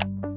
you